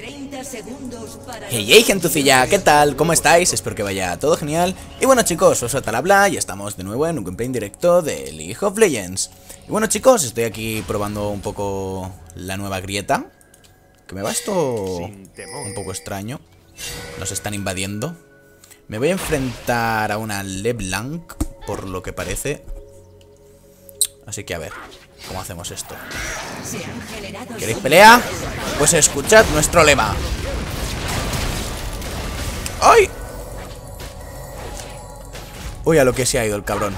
30 segundos para... Hey, hey, gentucilla, ¿qué tal? ¿Cómo estáis? Espero que vaya todo genial. Y bueno, chicos, os Talabla y estamos de nuevo en un gameplay en directo de League of Legends. Y bueno, chicos, estoy aquí probando un poco la nueva grieta. Que me va esto un poco extraño. Nos están invadiendo. Me voy a enfrentar a una LeBlanc, por lo que parece. Así que a ver, ¿cómo hacemos esto? ¿Queréis pelea? Pues escuchad nuestro lema. ¡Ay! Uy, a lo que se ha ido el cabrón.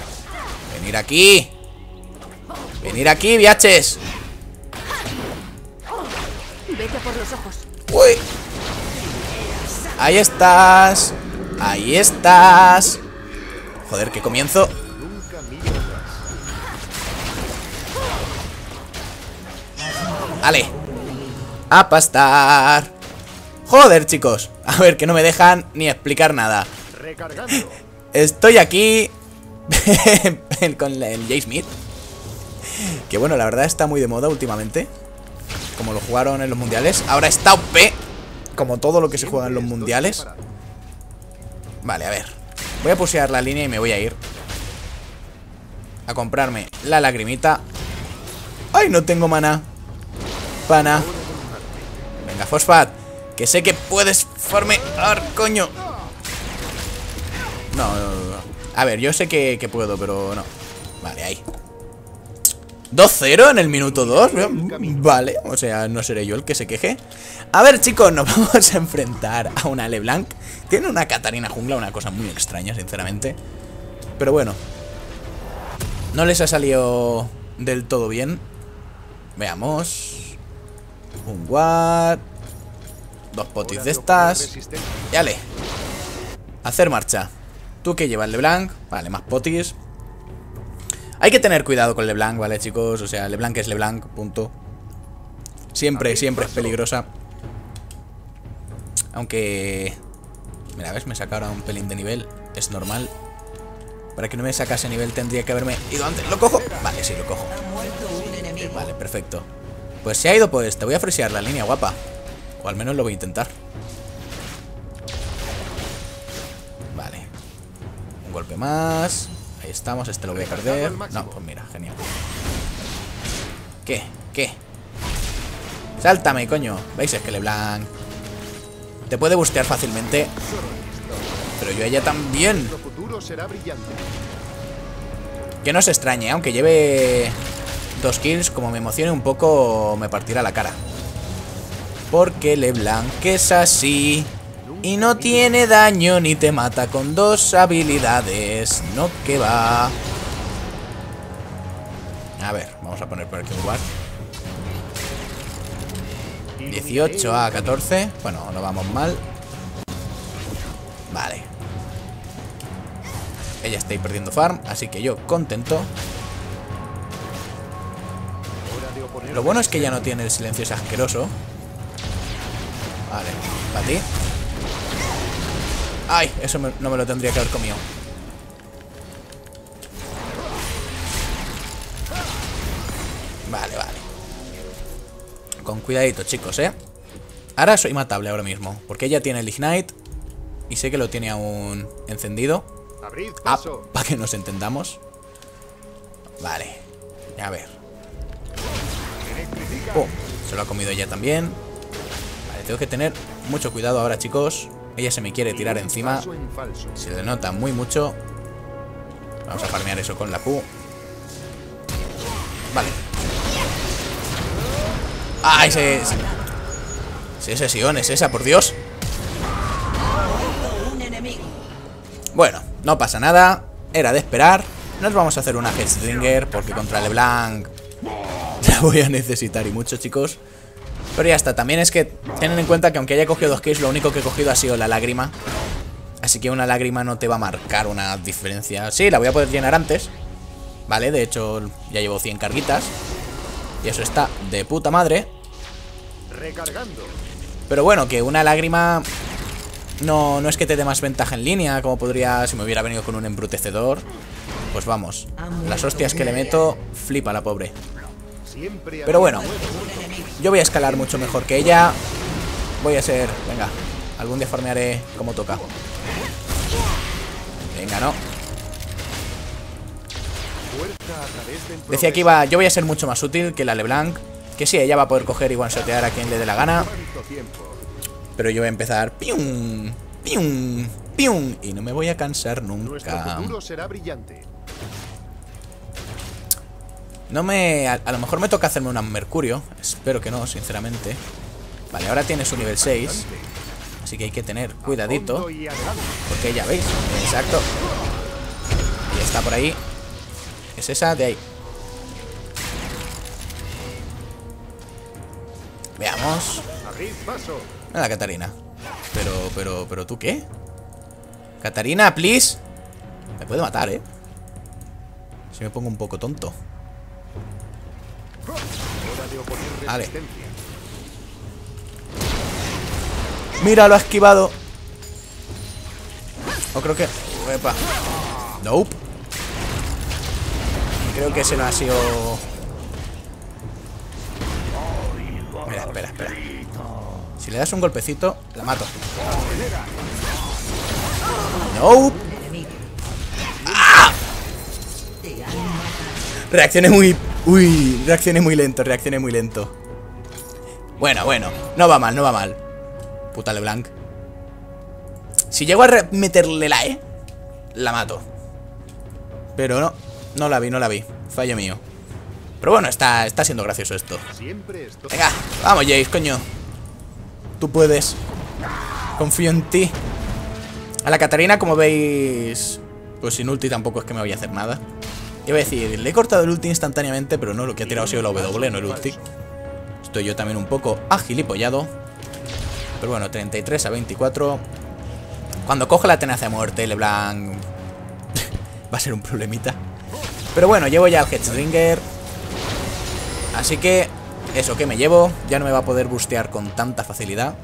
Venir aquí. Venir aquí, viaches. Vete por los ojos. Uy. Ahí estás. Ahí estás. Joder, qué comienzo. Vale. A pastar. Joder, chicos. A ver, que no me dejan ni explicar nada. Estoy aquí con el Jay Smith. Que bueno, la verdad está muy de moda últimamente. Como lo jugaron en los mundiales. Ahora está OP. Como todo lo que se juega en los mundiales. Vale, a ver. Voy a pusear la línea y me voy a ir. A comprarme la lagrimita. ¡Ay, no tengo mana! Pana. Venga, Fosfat. Que sé que puedes farmear, coño. No, no, no. A ver, yo sé que, que puedo, pero no. Vale, ahí. 2-0 en el minuto 2. Vale, o sea, no seré yo el que se queje. A ver, chicos, nos vamos a enfrentar a una LeBlanc. Tiene una Catarina jungla, una cosa muy extraña, sinceramente. Pero bueno. No les ha salido del todo bien. Veamos. Un Watt. Dos potis de estas. Y ale. Hacer marcha. Tú que llevas LeBlanc. Vale, más potis. Hay que tener cuidado con LeBlanc, ¿vale, chicos? O sea, LeBlanc es LeBlanc, punto. Siempre, siempre es peligrosa. Aunque... Mira, ¿ves? Me saca ahora un pelín de nivel. Es normal. Para que no me sacase nivel tendría que haberme ido antes. ¿Lo cojo? Vale, sí, lo cojo. Ha muerto un enemigo. Vale, perfecto. Pues se ha ido, pues te voy a frisear la línea, guapa. O al menos lo voy a intentar. Vale. Un golpe más. Ahí estamos, este lo voy a perder. No, pues mira, genial. ¿Qué? ¿Qué? Sáltame, coño. ¿Veis? Es que LeBlanc te puede bustear fácilmente. Pero yo a ella también. Que no se extrañe, aunque lleve dos kills, como me emocione un poco, me partirá la cara. Porque LeBlanc es así. Y no tiene daño ni te mata con dos habilidades. No que va. A ver, vamos a poner por aquí un guard. 18 a 14. Bueno, no vamos mal. Vale. Ella está ahí perdiendo farm, así que yo contento. Lo bueno es que ya no tiene el silencio ese asqueroso. Vale, para ti. Ay, eso me- no me lo tendría que haber comido. Vale, vale. Con cuidadito, chicos, ¿eh? Ahora soy matable ahora mismo. Porque ella tiene el Ignite. Y sé que lo tiene aún encendido. Ah, para que nos entendamos. Vale. A ver. Pum. Se lo ha comido ella también. Vale, tengo que tener mucho cuidado ahora, chicos. Ella se me quiere tirar encima. Se le nota muy mucho. Vamos a farmear eso con la Q. Vale. ¡Ay, ese! ¡Qué sesión es esa, por Dios! Bueno, no pasa nada. Era de esperar. Nos vamos a hacer una Headslinger porque contra LeBlanc la voy a necesitar y mucho, chicos. Pero ya está. También es que tienen en cuenta que aunque haya cogido dos kills, lo único que he cogido ha sido la lágrima. Así que una lágrima no te va a marcar una diferencia. Sí, la voy a poder llenar antes. Vale, de hecho ya llevo 100 carguitas. Y eso está de puta madre. Pero bueno, que una lágrima no, no es que te dé más ventaja en línea, como podría si me hubiera venido con un embrutecedor. Pues vamos, las hostias que le meto, flipa la pobre. Pero bueno, yo voy a escalar mucho mejor que ella. voy a ser... Venga, algún día farmearé como toca. Venga, no. Decía que iba... Yo voy a ser mucho más útil que la LeBlanc. Que sí, ella va a poder coger y one-shotear a quien le dé la gana. Pero yo voy a empezar... ¡Pium! ¡Pium! ¡Pium! Y no me voy a cansar nunca. será brillante. No me... A, a, lo mejor me toca hacerme un Mercurio. Espero que no, sinceramente. Vale, ahora tiene su nivel 6. Así que hay que tener cuidadito. Porque ya veis. Exacto. Y está por ahí. Es esa de ahí. Veamos. Nada, Catarina. Pero, pero, pero, ¿tú qué? Catarina, please. Me puede matar, ¿eh? Si me pongo un poco tonto. Vale. Mira, lo ha esquivado. O creo que... Epa. Nope. Creo que ese no ha sido... Mira, espera, espera. Si le das un golpecito, la mato. Nope. ¡Ah! Reacciones muy... Uy, reacciones muy lento, reacciones muy lento. Bueno, bueno. No va mal, no va mal. Puta LeBlanc. Si llego a meterle la E, la mato. Pero no, no la vi, no la vi. Fallo mío. Pero bueno, está, está siendo gracioso esto. Venga, vamos Jace, coño. Tú puedes. Confío en ti. A la Catarina, como veis... Pues sin ulti tampoco es que me vaya a hacer nada. Iba a decir, le he cortado el ulti instantáneamente, pero no, lo que ha tirado ha sido la W, no el ulti. Estoy yo también un poco agilipollado. Pero bueno, 33 a 24. Cuando coge la tenaza de muerte, LeBlanc va a ser un problemita. Pero bueno, llevo ya el Headslinger. Así que eso que me llevo ya no me va a poder bustear con tanta facilidad.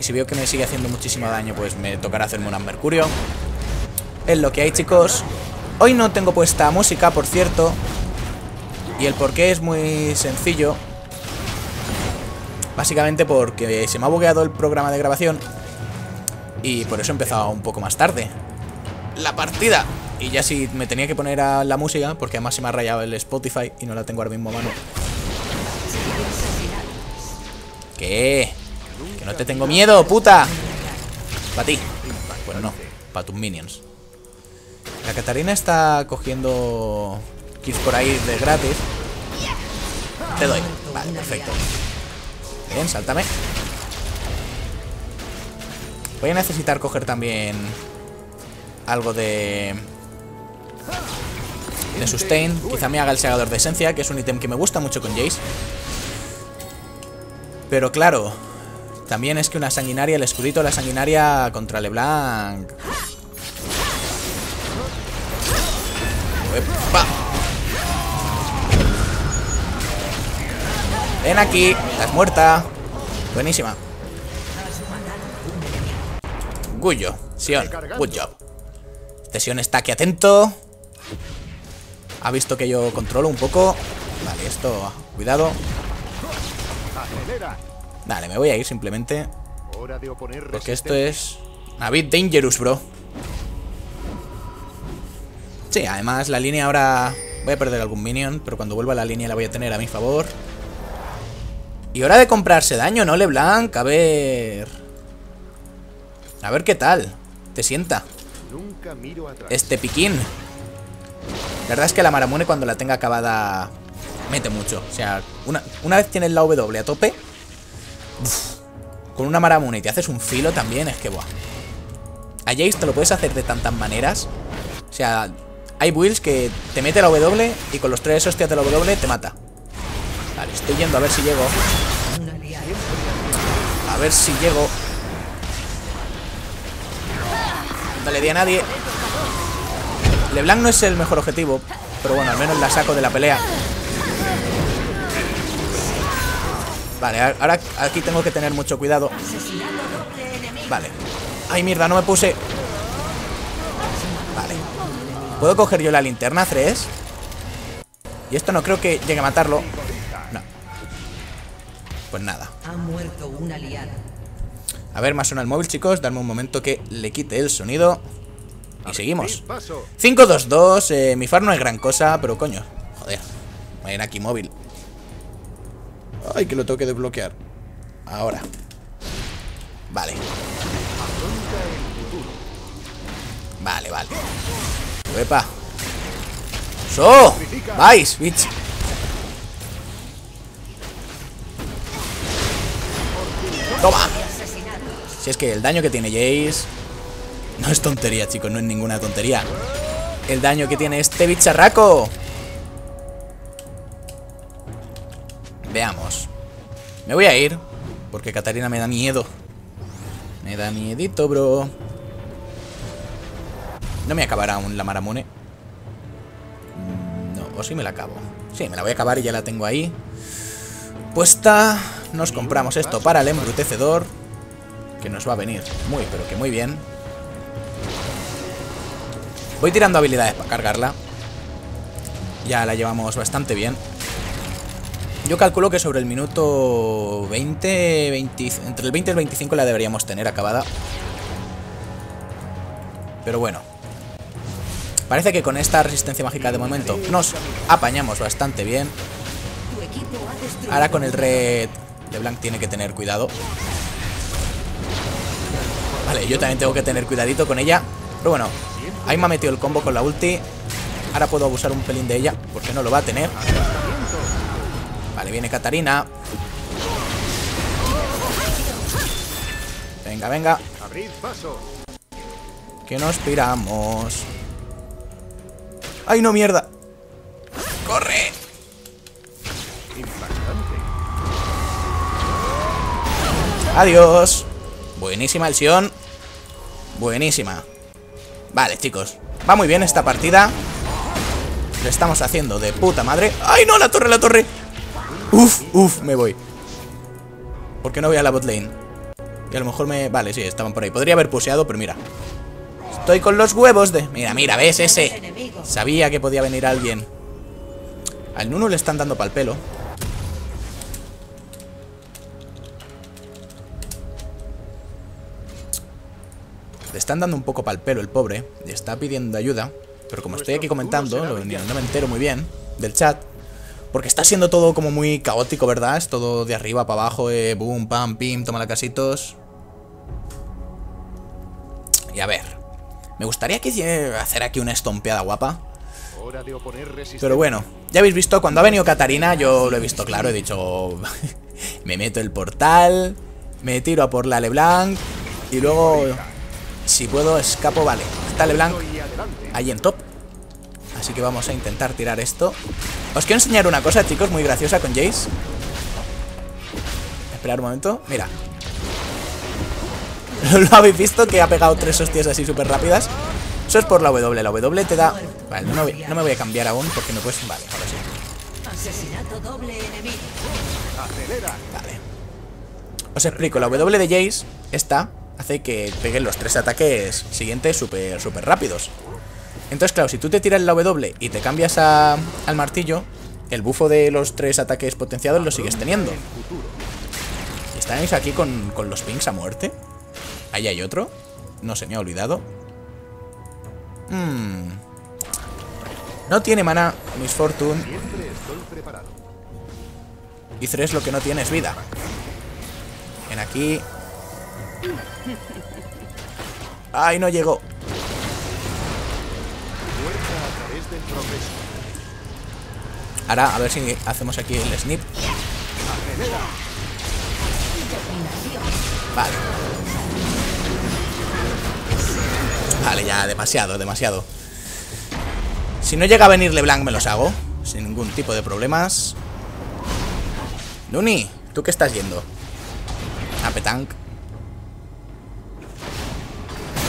Y si veo que me sigue haciendo muchísimo daño, pues me tocará hacerme un Mercurio. Es lo que hay, chicos. Hoy no tengo puesta música, por cierto. Y el porqué es muy sencillo. Básicamente porque se me ha bugueado el programa de grabación. Y por eso he empezado un poco más tarde. La partida. Y ya si me tenía que poner la música, porque además se me ha rayado el Spotify y no la tengo ahora mismo a mano. ¿Qué? Que no te tengo miedo, puta. Para ti. Bueno, no. Para tus minions. La Catarina está cogiendo kits por ahí de gratis. Te doy. Vale, perfecto. Bien, sáltame. Voy a necesitar coger también algo de... De sustain. Quizá me haga el segador de esencia, que es un ítem que me gusta mucho con Jace. Pero claro, también es que una sanguinaria, el escudito de la sanguinaria contra LeBlanc... ¡Epa! Ven aquí, estás muerta. Buenísima. Gullo, Sion, good job. Este Sion está aquí atento. Ha visto que yo controlo un poco. Vale, esto, cuidado. Vale, me voy a ir simplemente. Porque esto es a bit dangerous, bro. Sí, además la línea ahora... Voy a perder algún minion, pero cuando vuelva la línea la voy a tener a mi favor. Y hora de comprarse daño, ¿no, LeBlanc? A ver... A ver qué tal. Te sienta. Este piquín. La verdad es que la Maramune cuando la tenga acabada mete mucho. O sea, una, una vez tienes la W a tope, con una Maramune y te haces un filo también, es que buah. A Jace te lo puedes hacer de tantas maneras. O sea, hay builds que te mete la W y con los tres hostias de la W te mata. Vale, estoy yendo a ver si llego. A ver si llego. No le di a nadie. LeBlanc no es el mejor objetivo, pero bueno, al menos la saco de la pelea. Vale, ahora aquí tengo que tener mucho cuidado. Vale. Ay, mierda, no me puse... ¿Puedo coger yo la linterna 3? Y esto no creo que llegue a matarlo. No. Pues nada. Ha muerto una aliada. A ver, más suena el móvil, chicos. Dame un momento que le quite el sonido. Y seguimos. 5-2-2. Eh, mi far no es gran cosa, pero coño. Joder. Vayan aquí móvil. Ay, que lo tengo que desbloquear. Ahora. Vale. Vale, vale. ¡Epa! ¡So! ¡Vais, bitch! ¡Toma! Si es que el daño que tiene Jace... No es tontería, chicos, no es ninguna tontería. El daño que tiene este bicharraco. Veamos. Me voy a ir. Porque Katarina me da miedo. Me da miedito, bro. No me acabará aún la Maramune. Mm, No, o sí me la acabo. Sí, me la voy a acabar y ya la tengo ahí. Puesta. Nos compramos esto para el embrutecedor. Que nos va a venir muy, pero que muy bien. Voy tirando habilidades para cargarla. Ya la llevamos bastante bien. Yo calculo que sobre el minuto 20, 20, entre el 20 y el 25 la deberíamos tener acabada. Pero bueno. Parece que con esta resistencia mágica de momento nos apañamos bastante bien. Ahora con el red LeBlanc tiene que tener cuidado. Vale, yo también tengo que tener cuidadito con ella. Pero bueno, ahí me ha metido el combo con la ulti. Ahora puedo abusar un pelín de ella, porque no lo va a tener. Vale, viene Katarina. Venga, venga, que nos piramos. ¡Ay, no, mierda! ¡Corre! Adiós. Buenísima el Sion. Buenísima. Vale, chicos. Va muy bien esta partida. Lo estamos haciendo de puta madre. ¡Ay, no! ¡La torre, la torre! Uf, uf, me voy. ¿Por qué no voy a la bot lane? Y a lo mejor me... Vale, sí, estaban por ahí. Podría haber puseado, pero mira. Estoy con los huevos de... Mira, mira, ¿ves ese? Sabía que podía venir alguien. Al Nunu le están dando pal pelo. Le están dando un poco pal pelo el pobre. Y está pidiendo ayuda. Pero como estoy aquí comentando, no me entero muy bien del chat. Porque está siendo todo como muy caótico, ¿verdad? Es todo de arriba para abajo, eh, boom, pam, pim, toma la casitos. Y a ver. Me gustaría que hacer aquí una estompeada guapa. Pero bueno, ya habéis visto, cuando ha venido Katarina, yo lo he visto claro, he dicho, me meto el portal, me tiro a por la LeBlanc y luego, si puedo, escapo, vale. Está LeBlanc ahí en top. Así que vamos a intentar tirar esto. Os quiero enseñar una cosa, chicos, muy graciosa con Jace. Esperar un momento, mira. ¿Lo habéis visto? Que ha pegado tres hostias así súper rápidas. Eso es por la W. La W te da... Vale, no, me- no me voy a cambiar aún porque me puedes... Vale, ahora sí. Asesinato doble enemigo. Acelera. Vale. Os explico. La W de Jace, esta, hace que peguen los tres ataques siguientes súper, súper rápidos. Entonces, claro, si tú te tiras la W y te cambias a- al martillo, el bufo de los tres ataques potenciados lo sigues teniendo. ¿Y estáis aquí con, con los pings a muerte? Ahí hay otro. No se me ha olvidado. Hmm. No tiene mana, Miss Fortune. Y tres lo que no tiene es vida. En aquí. ¡Ay, no llegó! Ahora, a ver si hacemos aquí el snip. Vale. Ya, demasiado, demasiado. Si no llega a venir LeBlanc, me los hago. Sin ningún tipo de problemas. Nuni, ¿tú qué estás yendo? A Petank.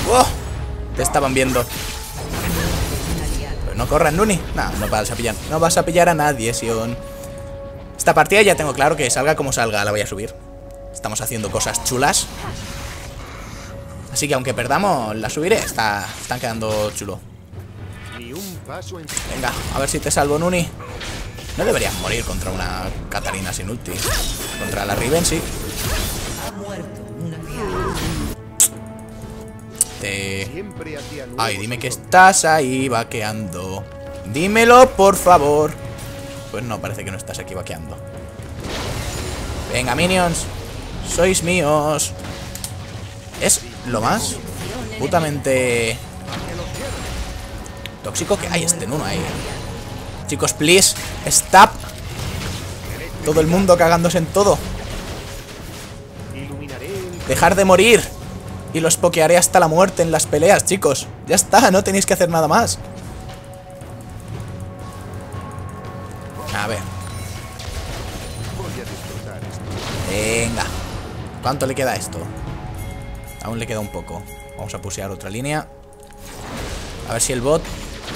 ¡Oh! Te estaban viendo. Pero no corran, Nuni. No, no vas a pillar. No vas a pillar a nadie, Sion. Esta partida ya tengo claro que salga como salga, la voy a subir. Estamos haciendo cosas chulas. Así que aunque perdamos, la subiré. Está, están quedando chulo. Venga, a ver si te salvo, Nuni. No deberías morir contra una Katarina sin ulti. Contra la Riven, sí. Nuevos Ay, dime que estás ahí vaqueando. Dímelo, por favor. Pues no, parece que no estás aquí vaqueando. Venga, minions. Sois míos. Es lo más putamente tóxico que hay este Nuno ahí. Chicos, please, stop. Todo el mundo cagándose en todo. Dejar de morir. Y los pokearé hasta la muerte en las peleas, chicos. Ya está, no tenéis que hacer nada más. A ver, venga. ¿Cuánto le queda esto? Aún le queda un poco. Vamos a pusear otra línea. A ver si el bot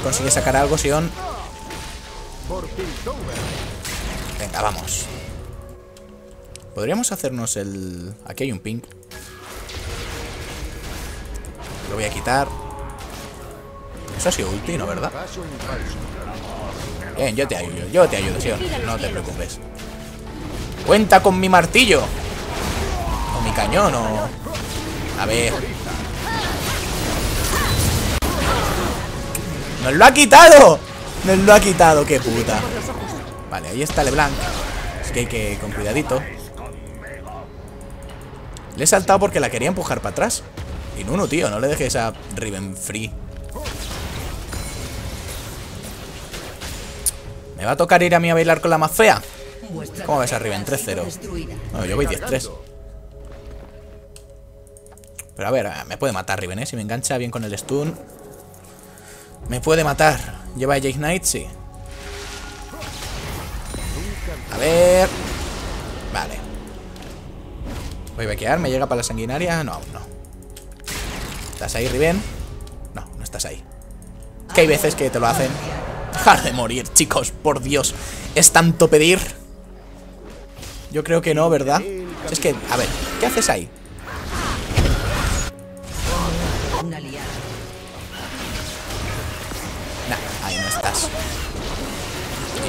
consigue sacar algo, Sion. Venga, vamos. Podríamos hacernos el... Aquí hay un ping. Lo voy a quitar. Eso ha sido ulti, ¿no? ¿Verdad? Bien, yo te ayudo, yo te ayudo, Sion. No te preocupes. Cuenta con mi martillo. O mi cañón, o... A ver. ¡Nos lo ha quitado! ¡Nos lo ha quitado! ¡Qué puta! Vale, ahí está LeBlanc. Es que hay que con cuidadito. Le he saltado porque la quería empujar para atrás. Y Nuno, tío, no le dejes a Riven free. ¿Me va a tocar ir a mí a bailar con la más fea? ¿Cómo ves torre arriba en ha sido 3-0? destruida. No, yo voy 10-3. Pero a ver, eh, me puede matar Riven, ¿eh? Si me engancha bien con el stun. Me puede matar. ¿Lleva Jake Knight? Sí. A ver. Vale. Voy a bequear. ¿Me llega para la sanguinaria? No, aún no. ¿Estás ahí, Riven? No, no estás ahí. Que hay veces que te lo hacen. Dejar de morir, chicos, por Dios. ¿Es tanto pedir? Yo creo que no, ¿verdad? Es que, a ver, ¿qué haces ahí?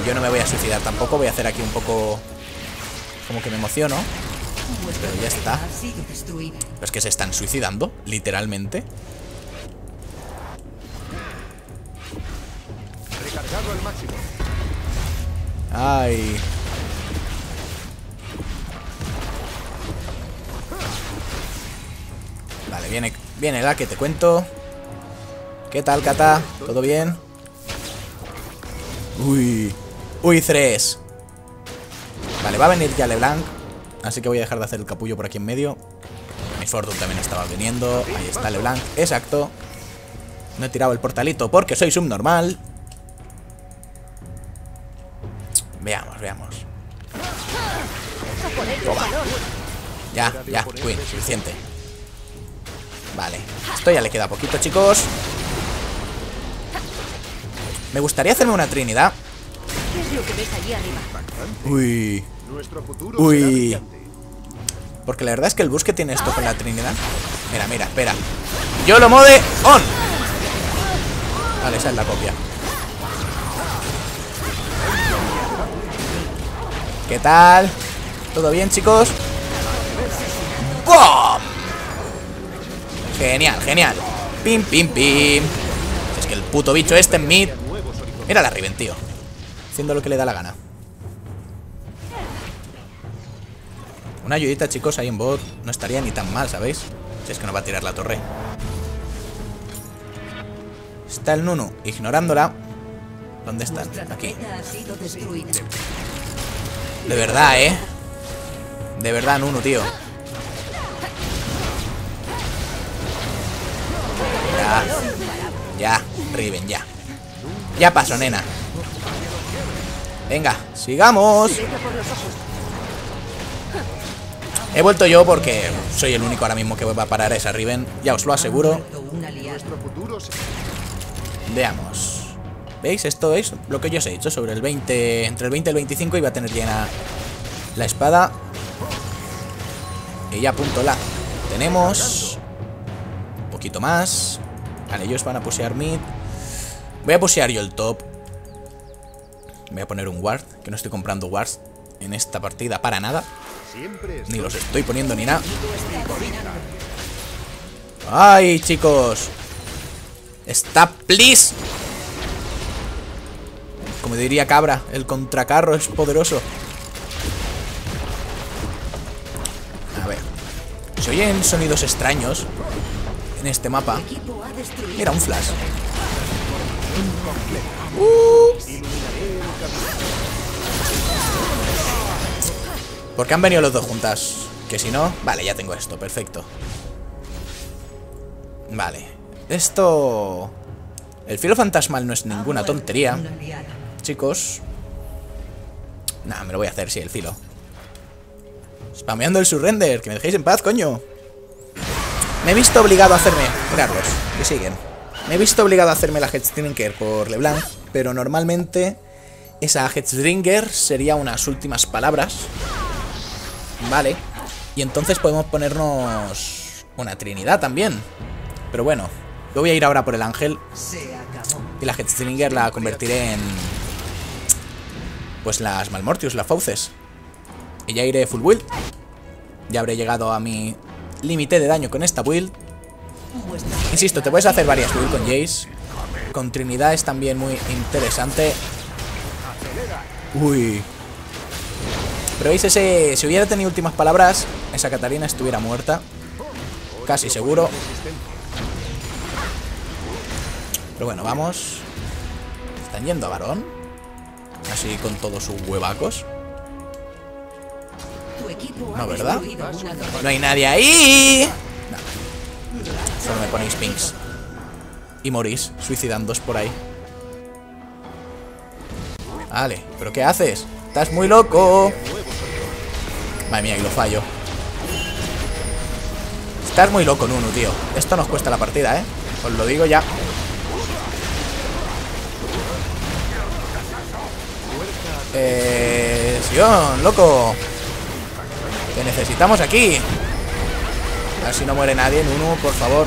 Y yo no me voy a suicidar tampoco. Voy a hacer aquí un poco... Como que me emociono. Pero ya está. es que se están suicidando, literalmente. Ay. Vale, viene, viene la que te cuento. ¿Qué tal, Kata? ¿Todo bien? Uy. Uy, tres. Vale, va a venir ya LeBlanc. Así que voy a dejar de hacer el capullo por aquí en medio. Mi Fortune también estaba viniendo. Ahí está LeBlanc. Exacto. No he tirado el portalito porque soy subnormal. Veamos, veamos. Toma. Ya, ya, Queen, suficiente. Vale. Esto ya le queda poquito, chicos. Me gustaría hacerme una trinidad. ¿Qué es lo que ves allí arriba? Uy. Uy. Porque la verdad es que el bus que tiene esto con la trinidad. Mira, mira, espera. Yo lo mode on. Vale, esa es la copia. ¿Qué tal? ¿Todo bien, chicos? ¡Bom! Genial, genial. Pim, pim, pim. Es que el puto bicho este en mid. Mira la Riven, tío. Haciendo lo que le da la gana. Una ayudita, chicos, ahí en bot no estaría ni tan mal, ¿sabéis? Si es que no va a tirar la torre. Está el Nunu ignorándola. ¿Dónde están? Aquí. De verdad, ¿eh? De verdad, Nunu, tío. Ya. Ya, Riven, ya. Ya pasó, nena. Venga, sigamos. He vuelto yo porque soy el único ahora mismo que va a parar a esa Riven. Ya os lo aseguro. Veamos. ¿Veis? Esto es lo que yo os he dicho. Sobre el 20. Entre el 20 y el 25 iba a tener llena la espada. Y ya punto la. Tenemos. Un poquito más. Vale, ellos van a pusear mid. Voy a pusear yo el top. Voy a poner un ward. Que no estoy comprando wards en esta partida para nada. Ni los estoy poniendo ni nada. Ay, chicos. Stop, please. Como diría Cabra, el contracarro es poderoso. A ver. Se oyen sonidos extraños en este mapa. Mira, un flash. ¿Por qué han venido los dos juntas? Que si no... Vale, ya tengo esto, perfecto. Vale. Esto... El filo fantasmal no es ninguna tontería, chicos. Nah, me lo voy a hacer, sí, el filo. Spameando el surrender, que me dejéis en paz, coño. Me he visto obligado a hacerme... Miradlos, que siguen. Me he visto obligado a hacerme la Headstringer por LeBlanc, pero normalmente esa Headstringer sería unas últimas palabras. Vale. Y entonces podemos ponernos una Trinidad también. Pero bueno, yo voy a ir ahora por el ángel y la Headstringer la convertiré en... Pues las Malmortius, las Fauces. Y ya iré full build. Ya habré llegado a mi límite de daño con esta build. Insisto, te puedes hacer varias build con Jace. Con Trinidad es también muy interesante. Uy. Pero veis, ese, si hubiera tenido últimas palabras, esa Catarina estuviera muerta. Casi seguro. Pero bueno, vamos. Están yendo a varón. Así con todos sus huevacos. No, ¿verdad? No hay nadie ahí. Solo me ponéis pings. Y morís, suicidándos por ahí. Vale, ¿pero qué haces? Estás muy loco. Madre mía, y lo fallo. Estás muy loco, Nunu, tío. Esto nos cuesta la partida, ¿eh? Os lo digo ya. Eh... Sion, loco. Te necesitamos aquí. A ver si no muere nadie, Nunu, por favor.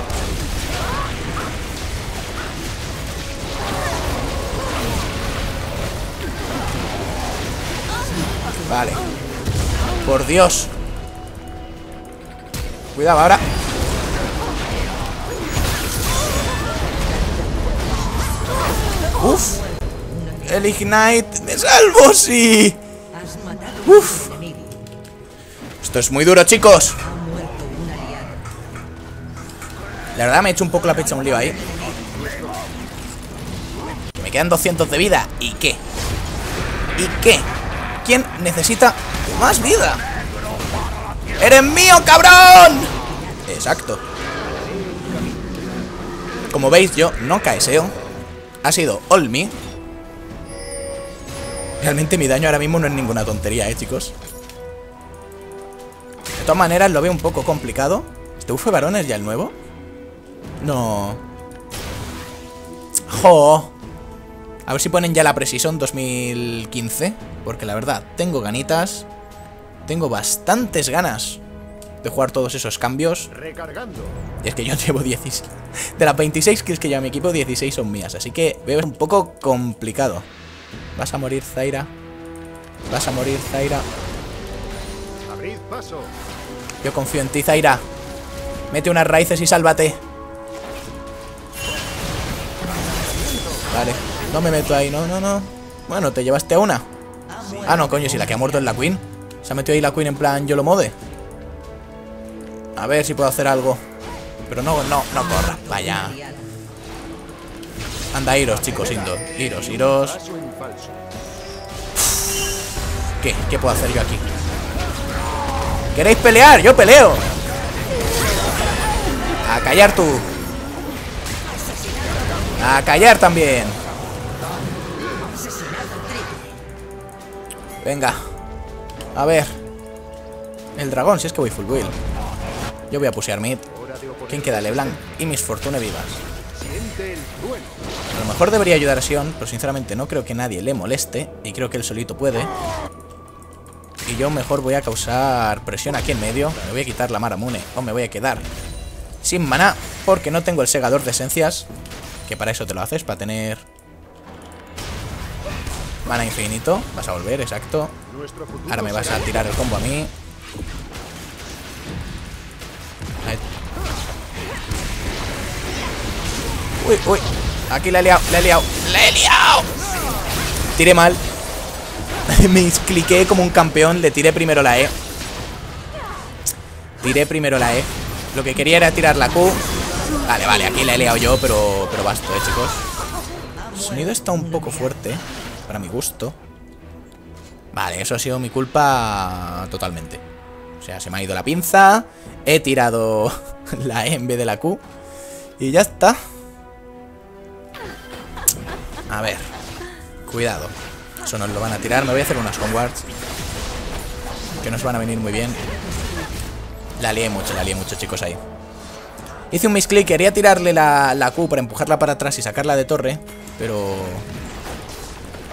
Vale. Por Dios. Cuidado ahora. Uf. El Ignite. ¡Me salvo! ¡Sí! Uf. Esto es muy duro, chicos. La verdad me he hecho un poco la pecha un lío ahí. Me quedan 200 de vida. ¿Y qué? ¿Y qué? ¿Quién necesita más vida? ¡Eres mío, cabrón! Exacto. Como veis, yo no caeseo. Ha sido all me. Realmente mi daño ahora mismo no es ninguna tontería, eh, chicos. De todas maneras, lo veo un poco complicado. ¿Este UF varón es ya el nuevo? No. Jo. A ver si ponen ya la Precision 2015. Porque la verdad, tengo ganitas. Tengo bastantes ganas de jugar todos esos cambios. Recargando. Y es que yo llevo 16. De las 26 que es que ya mi equipo, 16 son mías. Así que veo un poco complicado. Vas a morir, Zaira. Vas a morir, Zaira. Abrid paso. Yo confío en ti, Zaira. Mete unas raíces y sálvate. Vale, no me meto ahí, no, no, no. Bueno, te llevaste a una. Ah, no, coño, si la que ha muerto es la Queen. Se ha metido ahí la Queen en plan yo lo mode. A ver si puedo hacer algo. Pero no, no, no corra. Vaya. Anda, iros, chicos, indo. Iros, iros. ¿Qué? ¿Qué puedo hacer yo aquí? ¿Queréis pelear? Yo peleo. A callar tú. A callar también. Venga. A ver. El dragón, si es que voy full build. Yo voy a pusear mid. ¿Quién queda? LeBlanc y mis Fortune vivas. A lo mejor debería ayudar a Sion, pero sinceramente no creo que nadie le moleste. Y creo que él solito puede. Y yo mejor voy a causar presión aquí en medio. Me voy a quitar la Maramune. O me voy a quedar sin maná. Porque no tengo el segador de esencias. Que para eso te lo haces, para tener... Mana infinito. Vas a volver, exacto. Ahora me vas a tirar el combo a mí. Uy, uy. Aquí la he liado, la he liado, la he liado. Tiré mal. Me cliqué como un campeón, le tiré primero la E. Tiré primero la E. Lo que quería era tirar la Q. Vale, vale, aquí la he liado yo, pero, pero basta, eh, chicos. El sonido está un poco fuerte, para mi gusto. Vale, eso ha sido mi culpa totalmente. O sea, se me ha ido la pinza, he tirado la E en vez de la Q y ya está. A ver, cuidado. Eso nos lo van a tirar. Me voy a hacer unas homewards. Que nos van a venir muy bien. La lié mucho, la lié mucho, chicos, ahí. Hice un misclick, quería tirarle la, la Q para empujarla para atrás y sacarla de torre. Pero...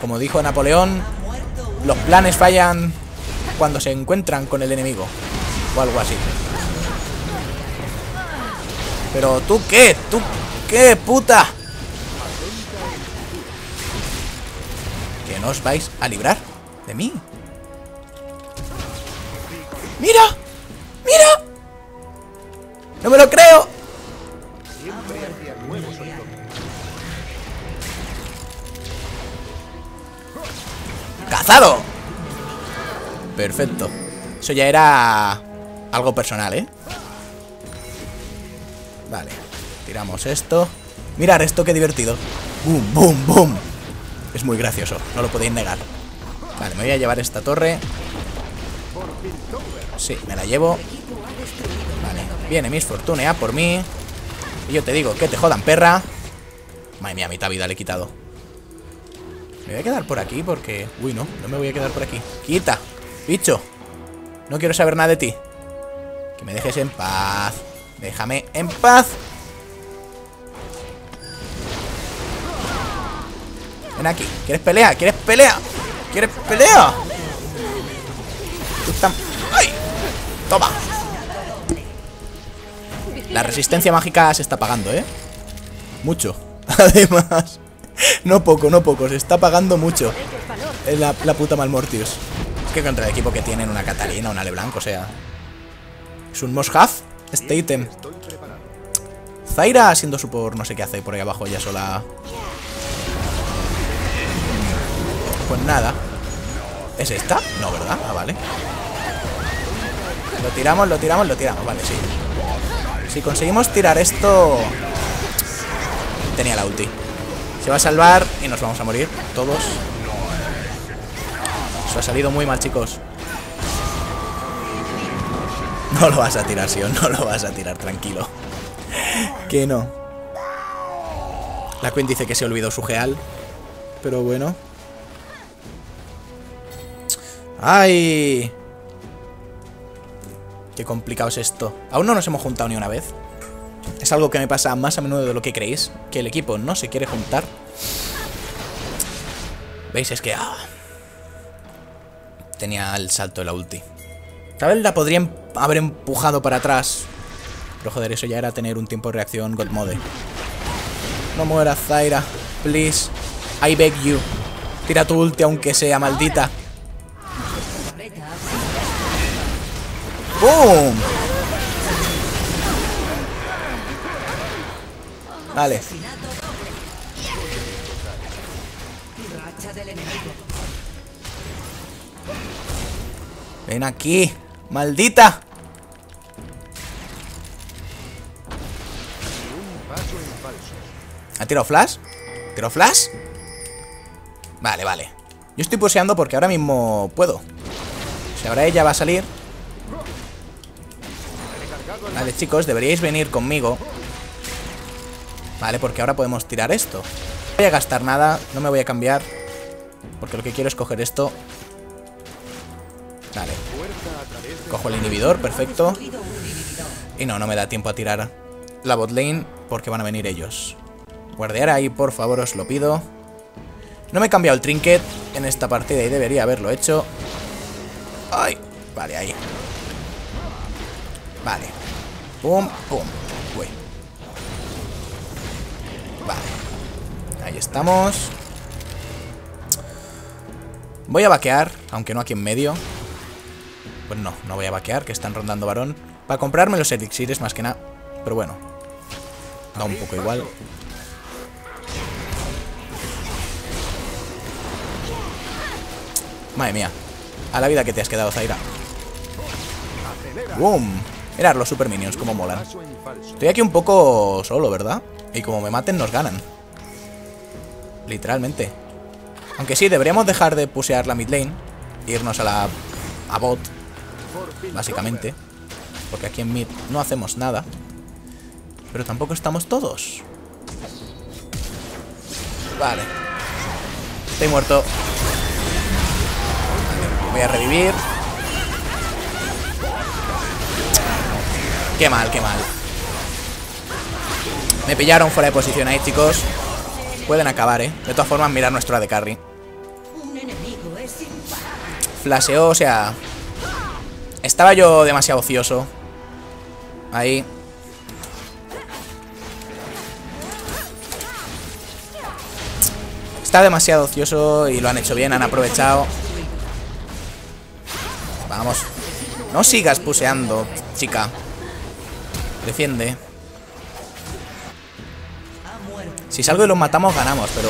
Como dijo Napoleón, los planes fallan cuando se encuentran con el enemigo. O algo así. Pero tú qué, tú qué, puta. Que no os vais a librar de mí. ¡Mira! ¡Mira! ¡No me lo creo! ¡Cazado! Perfecto. Eso ya era algo personal, ¿eh? Vale. Tiramos esto. Mirad esto, qué divertido. ¡Bum, bum, bum! Es muy gracioso, no lo podéis negar. Vale, me voy a llevar esta torre. Sí, me la llevo. Vale, viene Miss Fortune a por mí. Y yo te digo, que te jodan, perra. Madre mía, mitad vida le he quitado. Me voy a quedar por aquí porque... Uy, no, no me voy a quedar por aquí. ¡Quita! ¡Bicho! No quiero saber nada de ti. Que me dejes en paz. Déjame en paz. Ven aquí. ¿Quieres pelea? ¿Quieres pelea? ¿Quieres pelea? ¡Ay! Toma. La resistencia mágica se está pagando, ¿eh? Mucho. Además. No poco, no poco. Se está pagando mucho. Es la, la puta Malmortius. Es que contra el equipo que tienen una Catalina, una Leblanc, o sea... Es un must-have este ítem. Zaira haciendo su por no sé qué hace por ahí abajo ella sola. Pues nada. ¿Es esta? No, ¿verdad? Ah, vale. Lo tiramos, lo tiramos, lo tiramos. Vale, sí. Si conseguimos tirar esto... Tenía la ulti. Se va a salvar y nos vamos a morir todos. Eso ha salido muy mal, chicos. No lo vas a tirar, Sion, no lo vas a tirar, tranquilo. Que no. La Queen dice que se olvidó su geal. Pero bueno. ¡Ay! Qué complicado es esto. Aún no nos hemos juntado ni una vez. Es algo que me pasa más a menudo de lo que creéis. Que el equipo no se quiere juntar. ¿Veis? Es que... ah, tenía el salto de la ulti. Tal vez la podría em- haber empujado para atrás. Pero joder, eso ya era tener un tiempo de reacción God Mode. No mueras, Zaira. Please. I beg you. Tira tu ulti aunque sea maldita. ¡Boom! Vale. Ven aquí. ¡Maldita! ¿Ha tirado flash? ¿Tiró flash? Vale, vale. Yo estoy poseando porque ahora mismo puedo. Si ahora ella va a salir. Vale, chicos, deberíais venir conmigo. Vale, porque ahora podemos tirar esto. No voy a gastar nada, no me voy a cambiar. Porque lo que quiero es coger esto. Vale. Cojo el inhibidor, perfecto. Y no, no me da tiempo a tirar la bot lane porque van a venir ellos. Guardear ahí, por favor, os lo pido. No me he cambiado el trinket en esta partida y debería haberlo hecho. ¡Ay! Vale, ahí. Vale. Pum, pum. Uy. Vale. Ahí estamos. Voy a vaquear, aunque no aquí en medio. Pues no, no voy a vaquear, que están rondando varón. Para comprarme los elixires más que nada. Pero bueno. Da un poco igual. Madre mía. A la vida que te has quedado, Zaira. ¡Boom! Mirad los super minions, como molan. Estoy aquí un poco solo, ¿verdad? Y como me maten, nos ganan. Literalmente. Aunque sí, deberíamos dejar de pusear la mid lane. irnos a la... a bot, básicamente. Porque aquí en mid no hacemos nada. Pero tampoco estamos todos. Vale. Estoy muerto. Voy a revivir. Qué mal, qué mal. Me pillaron fuera de posición ahí, chicos. Pueden acabar, ¿eh? De todas formas, mirar nuestro AD carry. Flasheó, o sea... Estaba yo demasiado ocioso. Ahí. Está demasiado ocioso y lo han hecho bien, han aprovechado. Vamos. No sigas puseando, chica. Defiende. Si salgo y los matamos, ganamos, pero...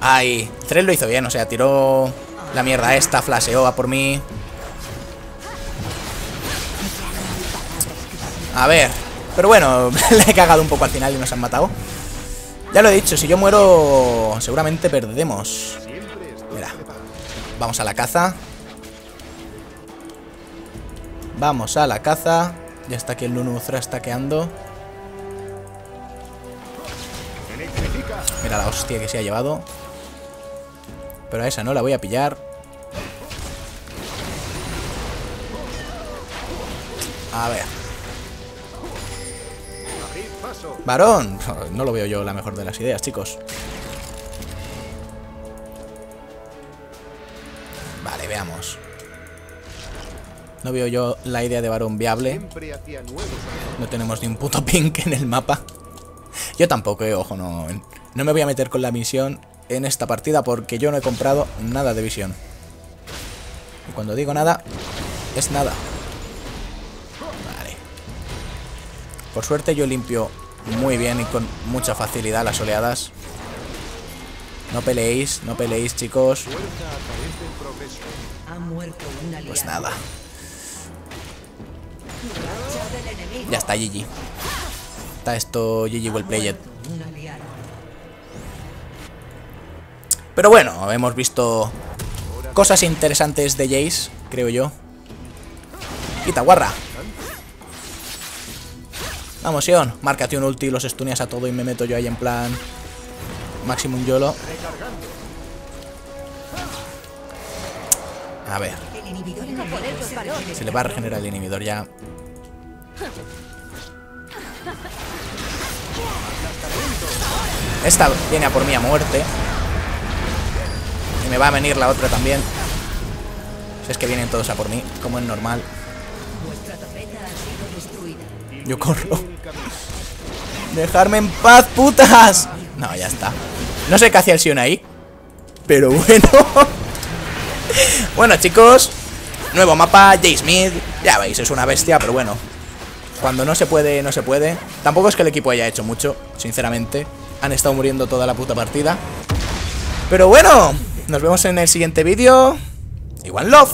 Ay, Thread lo hizo bien, o sea, tiró la mierda esta, flasheó a por mí. A ver, pero bueno, le he cagado un poco al final y nos han matado. Ya lo he dicho, si yo muero, seguramente perdemos. Mira, vamos a la caza. Vamos a la caza. Ya está aquí el Nunu staqueando. Electrifica. Mira la hostia que se ha llevado. Pero a esa no la voy a pillar. A ver. Varón. No lo veo yo la mejor de las ideas, chicos. Vale, veamos. No veo yo la idea de varón viable. No tenemos ni un puto pink en el mapa. Yo tampoco, eh, ojo, no. No me voy a meter con la misión en esta partida porque yo no he comprado nada de visión. Y cuando digo nada, es nada. Vale. Por suerte yo limpio muy bien y con mucha facilidad las oleadas. No peleéis, no peleéis, chicos. Pues nada. Ya está, GG. Está esto GG well played. Pero bueno, hemos visto cosas interesantes de Jace, creo yo. Quita, guarra. Vamos, Sion, márcate un ulti, los stuneas a todo y me meto yo ahí en plan... Maximum YOLO. A ver, se le va a regenerar el inhibidor ya. Esta viene a por mí a muerte. Y me va a venir la otra también. Si es que vienen todos a por mí, como es normal. Yo corro. ¡Dejarme en paz, putas! No, ya está. No sé qué hacía el Sion ahí. Pero bueno. bueno, chicos. Nuevo mapa, Jay Smith. Ya veis, es una bestia, pero bueno. Cuando no se puede, no se puede. Tampoco es que el equipo haya hecho mucho, sinceramente. Han estado muriendo toda la puta partida. Pero bueno, nos vemos en el siguiente vídeo. Igual Love.